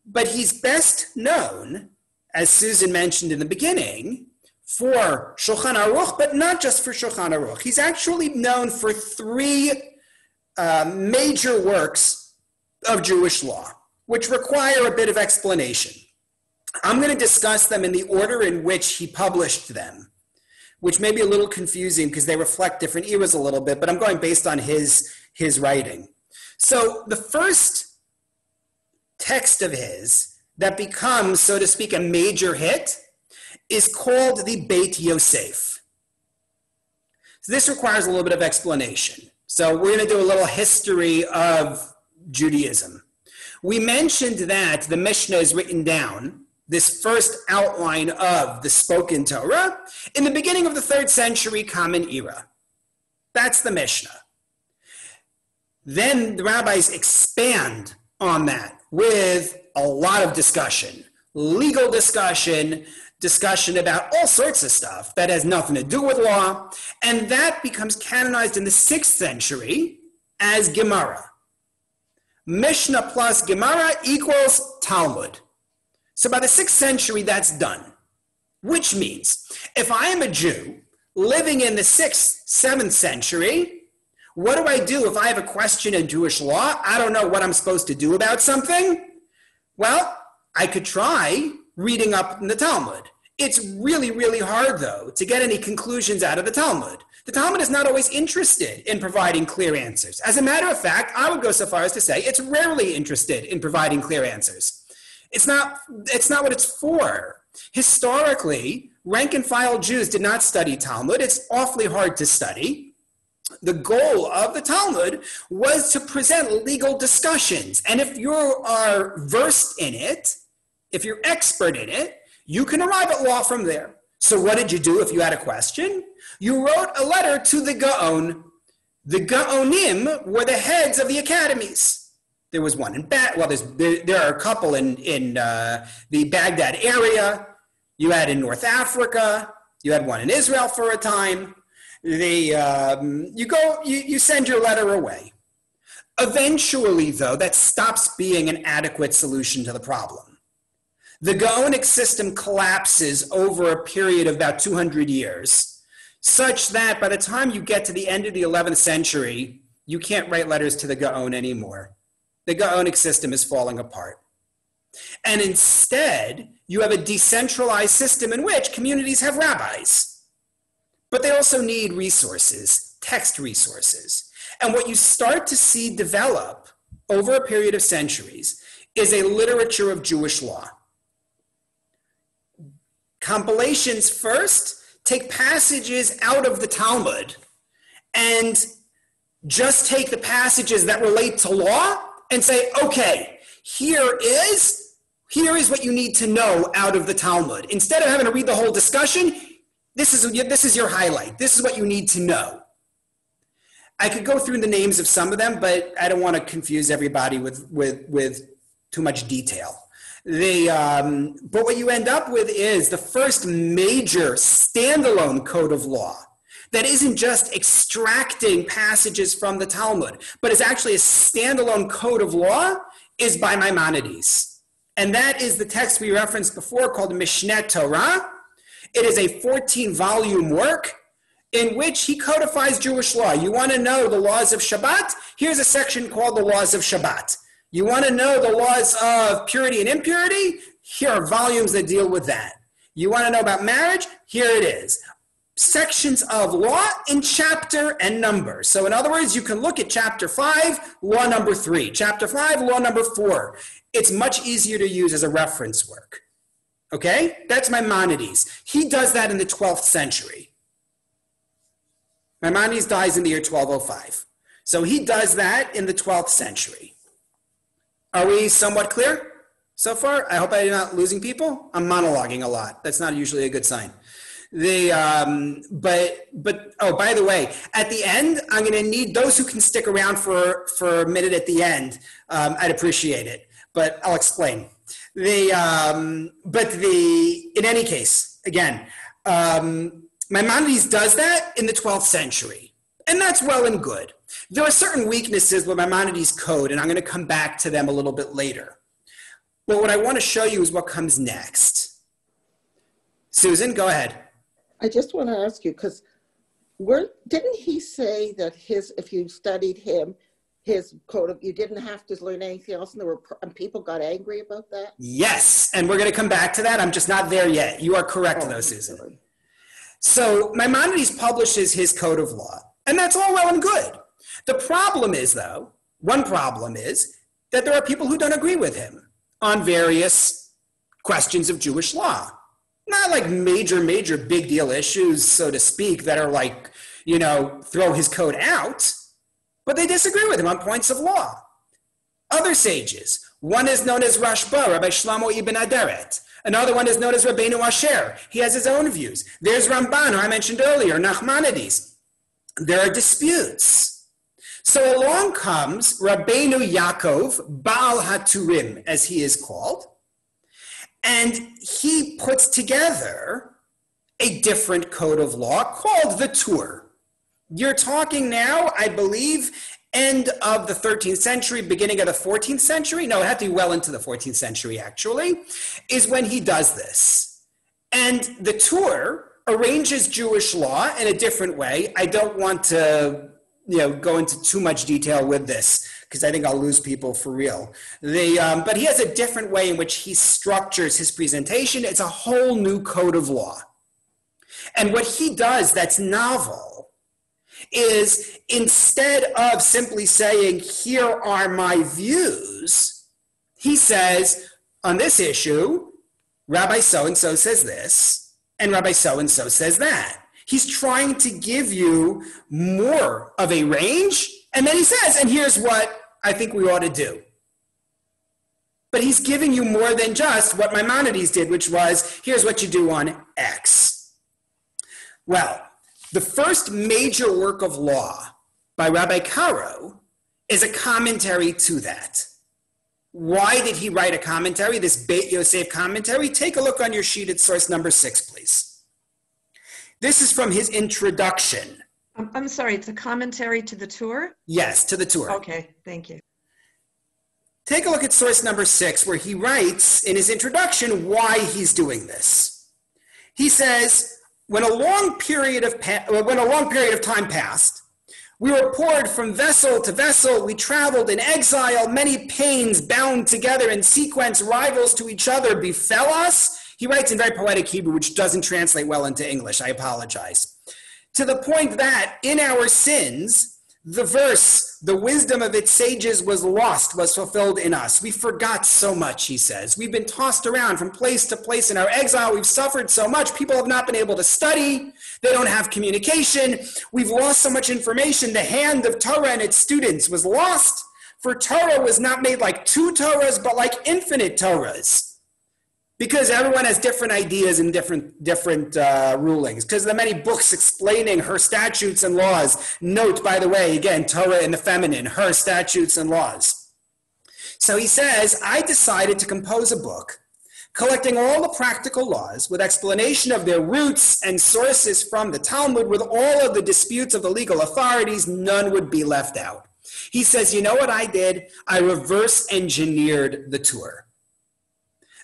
But he's best known, as Susan mentioned in the beginning, for Shulchan Aruch, but not just for Shulchan Aruch. He's actually known for three uh, major works of Jewish law, which require a bit of explanation. I'm going to discuss them in the order in which he published them, which may be a little confusing because they reflect different eras a little bit, but I'm going based on his, his writing. So the first text of his that becomes, so to speak, a major hit is called the Beit Yosef. So this requires a little bit of explanation. So we're going to do a little history of Judaism. We mentioned that the Mishnah is written down, this first outline of the spoken Torah, in the beginning of the third century Common Era. That's the Mishnah. Then the rabbis expand on that with a lot of discussion, legal discussion, discussion about all sorts of stuff that has nothing to do with law. And that becomes canonized in the sixth century as Gemara. Mishnah plus Gemara equals Talmud. So by the sixth century, that's done. Which means if I am a Jew living in the sixth, seventh century, what do I do if I have a question in Jewish law? I don't know what I'm supposed to do about something. Well, I could try reading up in the Talmud. It's really, really hard, though, to get any conclusions out of the Talmud. The Talmud is not always interested in providing clear answers. As a matter of fact, I would go so far as to say it's rarely interested in providing clear answers. It's not, it's not what it's for. Historically, rank and file Jews did not study Talmud. It's awfully hard to study. The goal of the Talmud was to present legal discussions. And if you are versed in it, if you're expert in it, you can arrive at law from there. So, what did you do if you had a question? You wrote a letter to the Gaon. The Gaonim were the heads of the academies. There was one in Baghdad. Well, there, there, are a couple in, in uh, the Baghdad area. You had in North Africa. You had one in Israel for a time. The, um, you go, you, you send your letter away. Eventually, though, that stops being an adequate solution to the problem. The Gaonic system collapses over a period of about 200 years, such that by the time you get to the end of the 11th century, you can't write letters to the Gaon anymore. The Gaonic system is falling apart. And instead, you have a decentralized system in which communities have rabbis. But they also need resources, text resources. And what you start to see develop over a period of centuries is a literature of Jewish law compilations first take passages out of the Talmud and just take the passages that relate to law and say, okay, here is here is what you need to know out of the Talmud. Instead of having to read the whole discussion, this is, this is your highlight. This is what you need to know. I could go through the names of some of them, but I don't want to confuse everybody with, with, with too much detail. The, um, but what you end up with is the first major standalone code of law that isn't just extracting passages from the Talmud, but is actually a standalone code of law is by Maimonides. And that is the text we referenced before called Mishneh Torah. It is a 14 volume work in which he codifies Jewish law. You want to know the laws of Shabbat? Here's a section called the laws of Shabbat. You want to know the laws of purity and impurity? Here are volumes that deal with that. You want to know about marriage? Here it is. Sections of law in chapter and number. So, in other words, you can look at chapter five, law number three, chapter five, law number four. It's much easier to use as a reference work. Okay? That's Maimonides. He does that in the 12th century. Maimonides dies in the year 1205. So he does that in the 12th century. Are we somewhat clear so far? I hope I'm not losing people. I'm monologuing a lot. That's not usually a good sign. The um, but but oh by the way, at the end, I'm going to need those who can stick around for for a minute at the end. Um, I'd appreciate it, but I'll explain. The um, but the in any case, again, um, Maimonides does that in the 12th century, and that's well and good. There are certain weaknesses with Maimonides' code, and I'm going to come back to them a little bit later. But what I want to show you is what comes next. Susan, go ahead. I just want to ask you because were didn't he say that his if you studied him his code of you didn't have to learn anything else and there were and people got angry about that Yes, and we're going to come back to that. I'm just not there yet. You are correct, though, oh, Susan. So Maimonides publishes his code of law, and that's all well and good. The problem is, though, one problem is that there are people who don't agree with him on various questions of Jewish law. Not like major, major big deal issues, so to speak, that are like, you know, throw his code out, but they disagree with him on points of law. Other sages, one is known as Rashba, Rabbi Shlomo ibn Aderet. Another one is known as Rabbeinu Asher. He has his own views. There's Ramban, who I mentioned earlier, Nachmanides. There are disputes. So along comes Rabbeinu Yaakov, Baal Haturim, as he is called, and he puts together a different code of law called the Tur. You're talking now, I believe, end of the 13th century, beginning of the 14th century. No, it had to be well into the 14th century, actually, is when he does this. And the Tur arranges Jewish law in a different way. I don't want to you know, go into too much detail with this because I think I'll lose people for real. The, um, but he has a different way in which he structures his presentation. It's a whole new code of law. And what he does that's novel is instead of simply saying, here are my views, he says, on this issue, Rabbi so and so says this, and Rabbi so and so says that. He's trying to give you more of a range. And then he says, and here's what I think we ought to do. But he's giving you more than just what Maimonides did, which was here's what you do on X. Well, the first major work of law by Rabbi Caro is a commentary to that. Why did he write a commentary, this Beit Yosef commentary? Take a look on your sheet at source number six, please. This is from his introduction. I'm, I'm sorry, it's a commentary to the Tur? Yes, to the Tur. Okay, thank you. Take a look at source number six, where he writes in his introduction why he's doing this. He says, when a long period of pa- uh, when a long period of time passed, we were poured from vessel to vessel. We traveled in exile. Many pains bound together in sequence, rivals to each other, befell us. He writes in very poetic Hebrew, which doesn't translate well into English. I apologize. To the point that in our sins, the verse, the wisdom of its sages was lost, was fulfilled in us. We forgot so much, he says. We've been tossed around from place to place in our exile. We've suffered so much. People have not been able to study. They don't have communication. We've lost so much information. The hand of Torah and its students was lost. For Torah was not made like two Torahs, but like infinite Torahs. Because everyone has different ideas and different different uh, rulings. Because the many books explaining her statutes and laws. Note, by the way, again, Torah in the feminine, her statutes and laws. So he says, I decided to compose a book collecting all the practical laws with explanation of their roots and sources from the Talmud, with all of the disputes of the legal authorities, none would be left out. He says, You know what I did? I reverse engineered the Tur.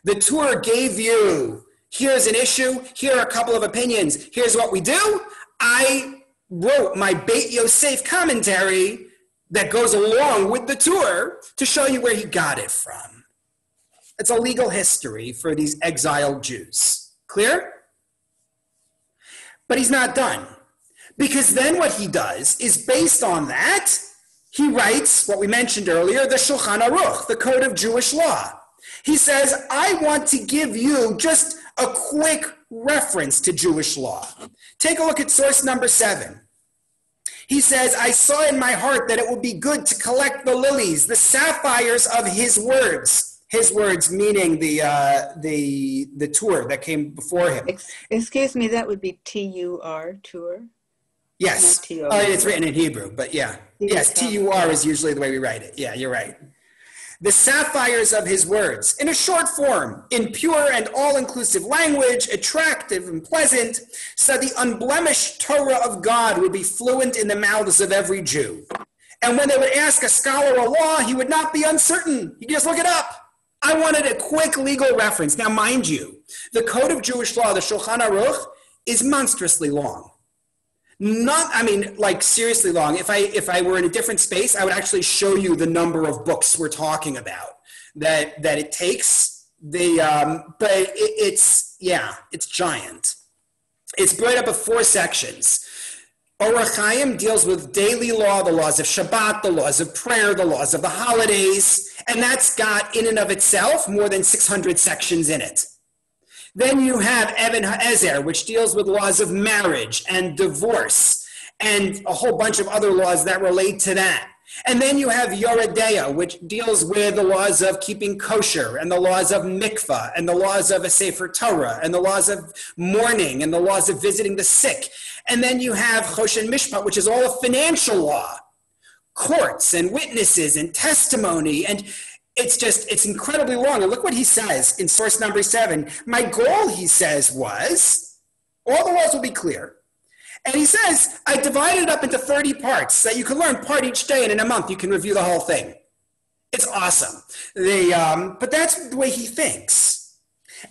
The Tur gave you here's an issue, here are a couple of opinions, here's what we do. I wrote my Beit Yosef commentary that goes along with the Tur to show you where he got it from. It's a legal history for these exiled Jews. Clear? But he's not done. Because then what he does is based on that, he writes what we mentioned earlier the Shulchan Aruch, the Code of Jewish Law. He says, I want to give you just a quick reference to Jewish law. Take a look at source number seven. He says, I saw in my heart that it would be good to collect the lilies, the sapphires of his words his words meaning the uh, the the Tur that came before him. Excuse me, that would be T U R Tur. Yes, oh, it's written in Hebrew, but yeah, yes, T U R is usually the way we write it. Yeah, you're right. The sapphires of his words, in a short form, in pure and all inclusive language, attractive and pleasant, so the unblemished Torah of God would be fluent in the mouths of every Jew. And when they would ask a scholar a law, he would not be uncertain. He could just look it up. I wanted a quick legal reference. Now, mind you, the Code of Jewish Law, the Shulchan Aruch, is monstrously long. Not, I mean, like seriously long. If I if I were in a different space, I would actually show you the number of books we're talking about that that it takes. The um, but it, it's yeah, it's giant. It's split up of four sections. Orach Chaim deals with daily law, the laws of Shabbat, the laws of prayer, the laws of the holidays, and that's got in and of itself more than 600 sections in it. Then you have Even Ha'ezer, which deals with laws of marriage and divorce and a whole bunch of other laws that relate to that. And then you have Yoreh De'ah, which deals with the laws of keeping kosher and the laws of mikvah and the laws of a Sefer Torah and the laws of mourning and the laws of visiting the sick. And then you have Choshen Mishpat, which is all a financial law, courts and witnesses and testimony. And it's just, it's incredibly long. And look what he says in source number seven. My goal, he says, was all the laws will be clear. And he says, I divided it up into 30 parts that you can learn part each day, and in a month you can review the whole thing. It's awesome. The, um, but that's the way he thinks.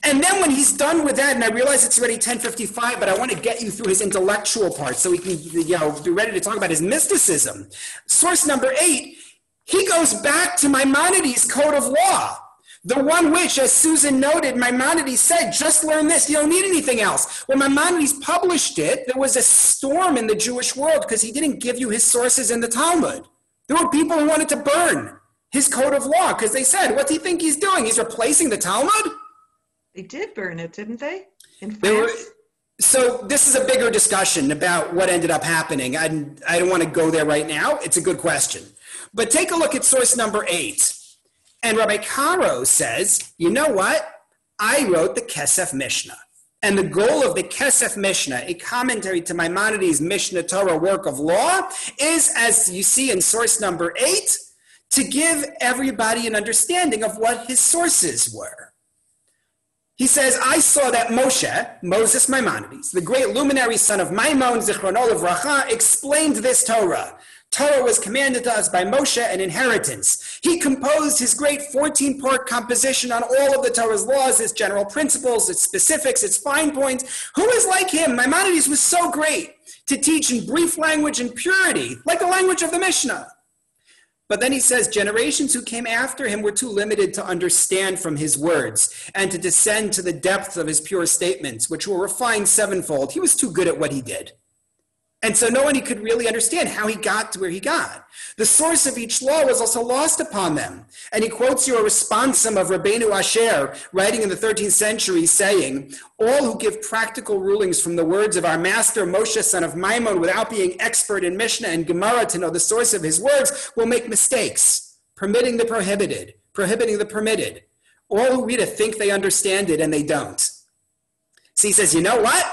And then when he's done with that, and I realize it's already 1055, but I want to get you through his intellectual part so we can you know, be ready to talk about his mysticism. Source number eight, he goes back to Maimonides' code of law. The one which, as Susan noted, Maimonides said, just learn this, you don't need anything else. When Maimonides published it, there was a storm in the Jewish world because he didn't give you his sources in the Talmud. There were people who wanted to burn his code of law because they said, what do you think he's doing? He's replacing the Talmud? They did burn it, didn't they? In were, so this is a bigger discussion about what ended up happening. I, I don't want to go there right now. It's a good question. But take a look at source number eight. And Rabbi Caro says, you know what? I wrote the Kesef Mishnah. And the goal of the Kesef Mishnah, a commentary to Maimonides' Mishnah Torah work of law, is, as you see in source number eight, to give everybody an understanding of what his sources were. He says, I saw that Moshe, Moses Maimonides, the great luminary son of Maimon, Zichron Racha, explained this Torah. Torah was commanded to us by Moshe an inheritance. He composed his great 14 part composition on all of the Torah's laws, its general principles, its specifics, its fine points. Who is like him? Maimonides was so great to teach in brief language and purity, like the language of the Mishnah. But then he says generations who came after him were too limited to understand from his words and to descend to the depths of his pure statements, which were refined sevenfold. He was too good at what he did. And so no one could really understand how he got to where he got. The source of each law was also lost upon them. And he quotes your responsum of Rabbeinu Asher, writing in the 13th century, saying, All who give practical rulings from the words of our master Moshe, son of Maimon, without being expert in Mishnah and Gemara to know the source of his words, will make mistakes, permitting the prohibited, prohibiting the permitted, All who read it think they understand it and they don't. So he says, you know what?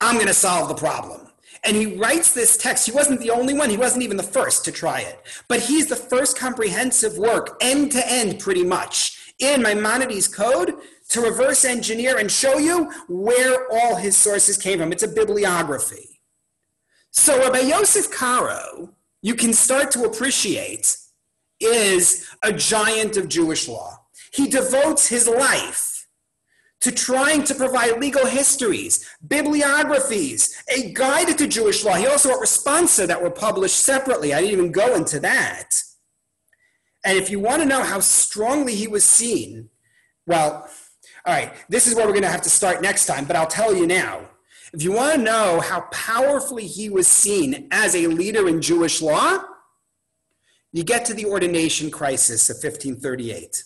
I'm going to solve the problem. And he writes this text. He wasn't the only one. He wasn't even the first to try it. But he's the first comprehensive work, end to end, pretty much, in Maimonides' code to reverse engineer and show you where all his sources came from. It's a bibliography. So Rabbi Yosef Karo, you can start to appreciate, is a giant of Jewish law. He devotes his life to trying to provide legal histories, bibliographies, a guide to Jewish law. He also wrote responsa that were published separately. I didn't even go into that. And if you want to know how strongly he was seen, well, all right, this is where we're going to have to start next time, but I'll tell you now. If you want to know how powerfully he was seen as a leader in Jewish law, you get to the ordination crisis of 1538.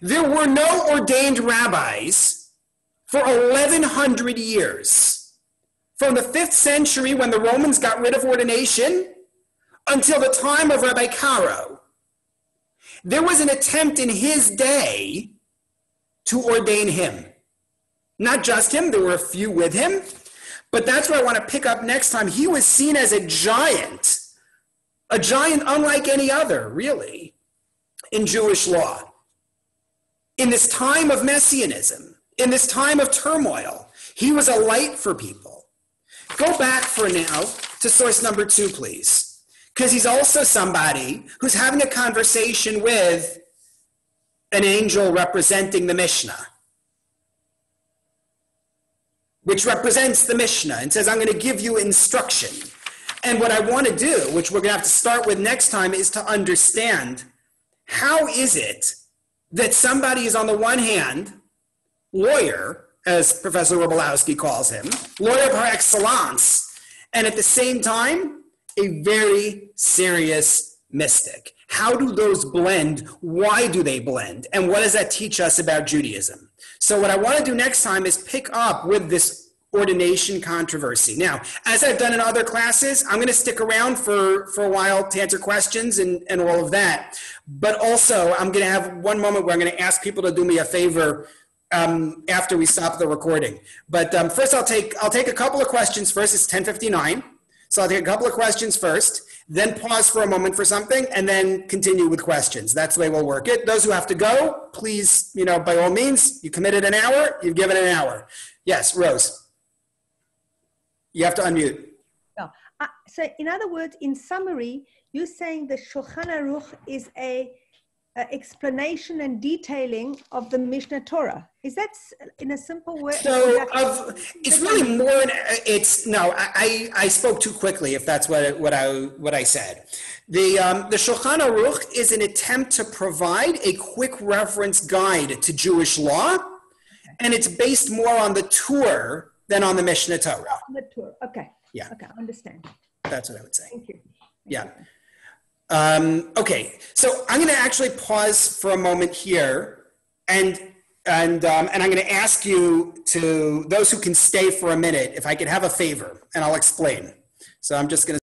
There were no ordained rabbis for 1100 years. From the 5th century, when the Romans got rid of ordination, until the time of Rabbi Caro. There was an attempt in his day to ordain him. Not just him, there were a few with him, but that's what I want to pick up next time. He was seen as a giant, a giant unlike any other, really, in Jewish law. In this time of messianism, in this time of turmoil, he was a light for people. Go back for now to source number two, please, because he's also somebody who's having a conversation with an angel representing the Mishnah, which represents the Mishnah and says, I'm going to give you instruction. And what I want to do, which we're going to have to start with next time, is to understand how is it that somebody is, on the one hand, lawyer, as Professor Werblowsky calls him, lawyer par excellence, and at the same time, a very serious mystic. How do those blend? Why do they blend? And what does that teach us about Judaism? So, what I want to do next time is pick up with this ordination controversy. Now, as I've done in other classes, I'm going to stick around for, for a while to answer questions and, and all of that. But also, I'm going to have one moment where I'm going to ask people to do me a favor um, after we stop the recording. But um, first, I'll take I'll take a couple of questions first. It's 10:59, so I'll take a couple of questions first, then pause for a moment for something, and then continue with questions. That's the way we'll work it. Those who have to go, please, you know, by all means, you committed an hour. You've given an hour. Yes, Rose. You have to unmute. No. Uh, so, in other words, in summary, you're saying the Shulchan Aruch is a, a explanation and detailing of the Mishnah Torah. Is that in a simple way? So of, it's really more. It's no. I, I I spoke too quickly. If that's what what I what I said, the um, the Shulchan Aruch is an attempt to provide a quick reference guide to Jewish law, and it's based more on the Torah than on the Mishnah Torah. On the Tur. Okay. Yeah. Okay, I understand. That's what I would say. Thank you. Yeah. Um, okay, so I'm going to actually pause for a moment here, and and um, and I'm going to ask you to those who can stay for a minute if I could have a favor, and I'll explain. So I'm just going to.